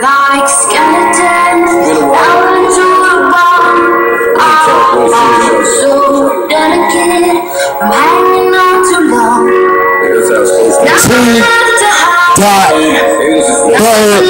like skeletons down into the bone. I'm so delicate, I'm hanging on too long. T dot bird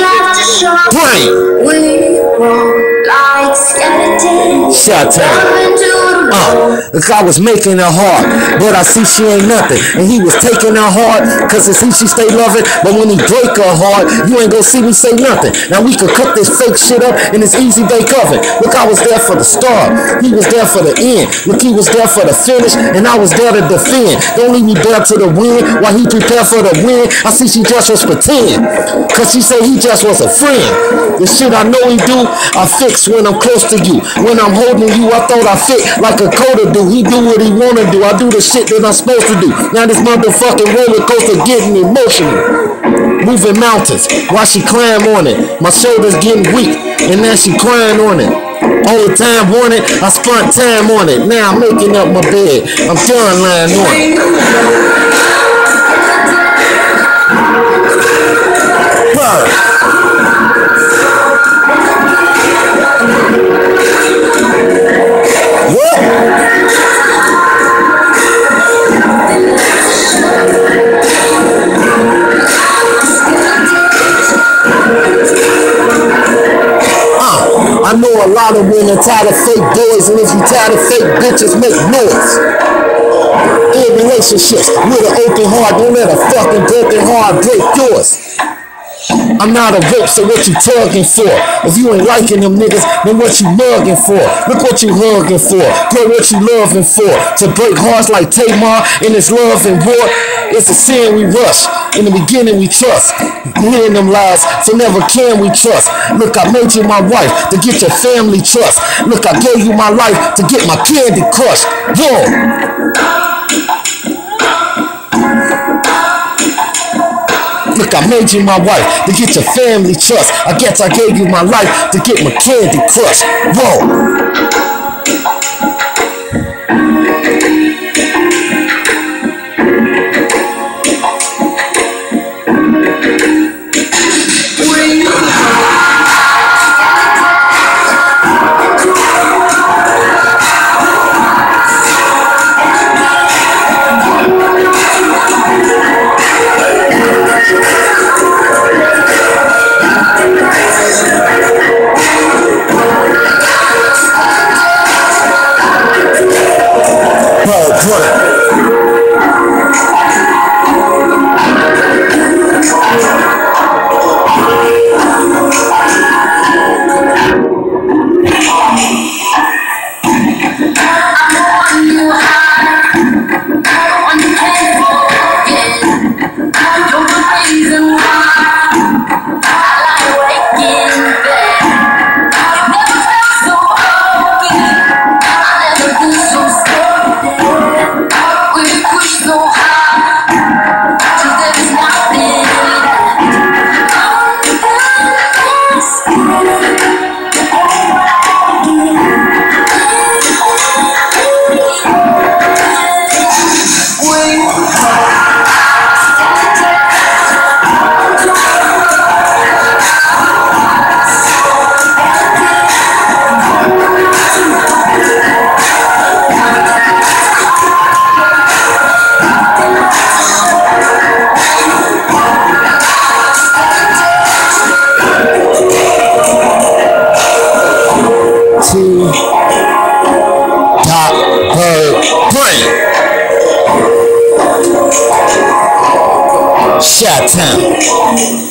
brain. We roll like skeletons Shut up. into the bone. Uh, look, I was making her hard, but I see she ain't nothing. And he was taking her hard, cause it's he she stay loving. But when he break her heart, you ain't gonna see me say nothing. Now we could cut this fake shit up in this easy bake oven. Look, I was there for the start. He was there for the end. Look, he was there for the finish, and I was there to defend. Don't leave me there to the win while he prepare for the win. I see she just was pretend. Cause she say he just was a friend. The shit I know he do, I fix when I'm close to you. When I'm holding you, I thought I fit like a coder do. He do what he wanna do. I do the shit that I'm supposed to do. Now this motherfucking roller coaster getting emotional. Moving mountains while she climb on it. My shoulders getting weak, and now she crying on it. All the time on it, I spent time on it. Now I'm making up my bed. I'm done lying on it. A lot of women tired of fake boys, and if you tired of fake bitches, make noise. In relationships with an open heart, don't let a fucking broken heart break yours. I'm not a rope, so what you tugging for? If you ain't liking them niggas, then what you mugging for? Look what you hugging for. Girl, what you loving for? To break hearts like Tamar in this love and war. It's a sin we rush. In the beginning we trust. Hearing them lies, so never can we trust. Look, I made you my wife to get your family trust. Look, I gave you my life to get my candy crushed. Whoa. Look, I made you my wife to get your family trust. I guess I gave you my life to get my candy crushed. Whoa. Bird, Shot town.